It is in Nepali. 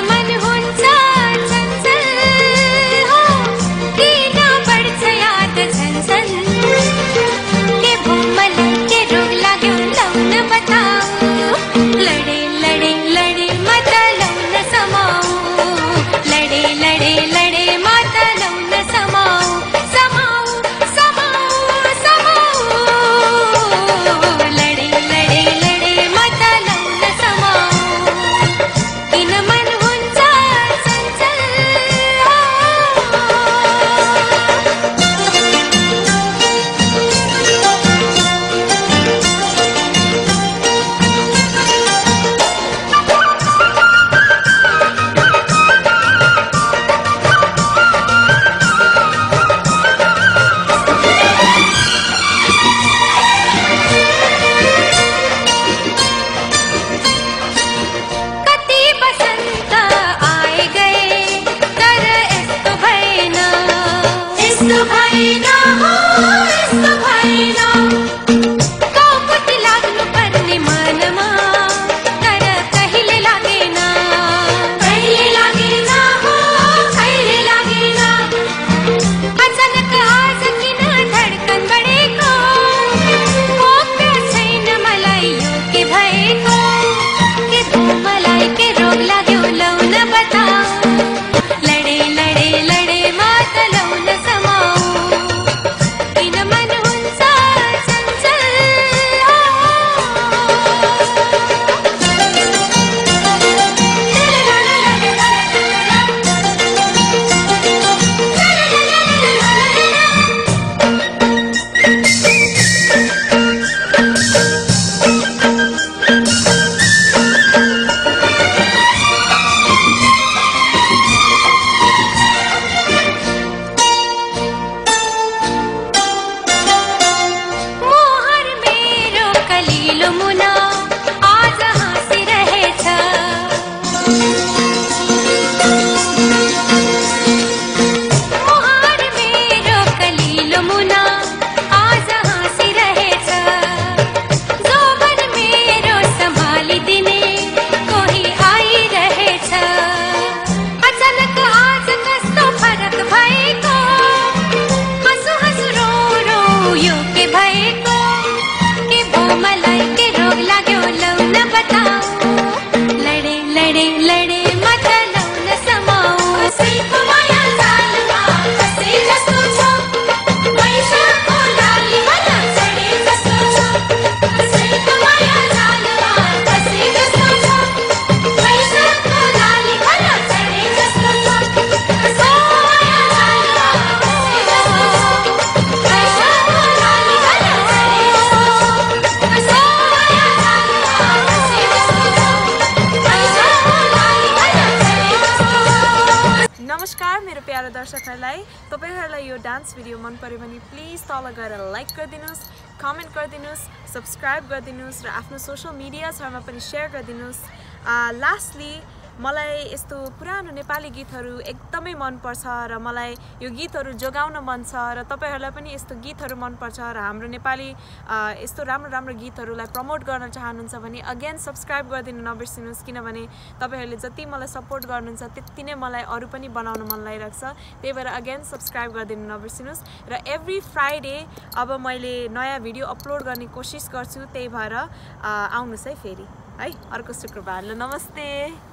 किन मन हुन्छ my life. दर्शकहरूलाई तपाईँहरूलाई यो डान्स भिडियो मन पऱ्यो भने प्लिज तल गएर लाइक गरिदिनुहोस् कमेन्ट गरिदिनुहोस् सब्सक्राइब गरिदिनुहोस् र आफ्नो सोसियल मिडियाजहरूमा पनि सेयर गरिदिनुहोस्। लास्टली मलाई यस्तो पुरानो नेपाली गीतहरू एकदमै मनपर्छ र मलाई यो गीतहरू जोगाउन मन छ र तपाईँहरूलाई पनि यस्तो गीतहरू मनपर्छ र हाम्रो नेपाली यस्तो राम्रो राम्रो गीतहरूलाई प्रमोट गर्न चाहनुहुन्छ भने अगेन सब्सक्राइब गरिदिनु नबिर्सिनुहोस् किनभने तपाईँहरूले जति मलाई सपोर्ट गर्नुहुन्छ त्यति नै मलाई अरू पनि बनाउन मन लागिरहेको छ। त्यही भएर अगेन सब्सक्राइब गरिदिनु नबिर्सिनुहोस् र एभ्री फ्राइडे अब मैले नयाँ भिडियो अपलोड गर्ने कोसिस गर्छु त्यही भएर आउनुहोस् है फेरि। है अर्को शुक्रबार। ल नमस्ते।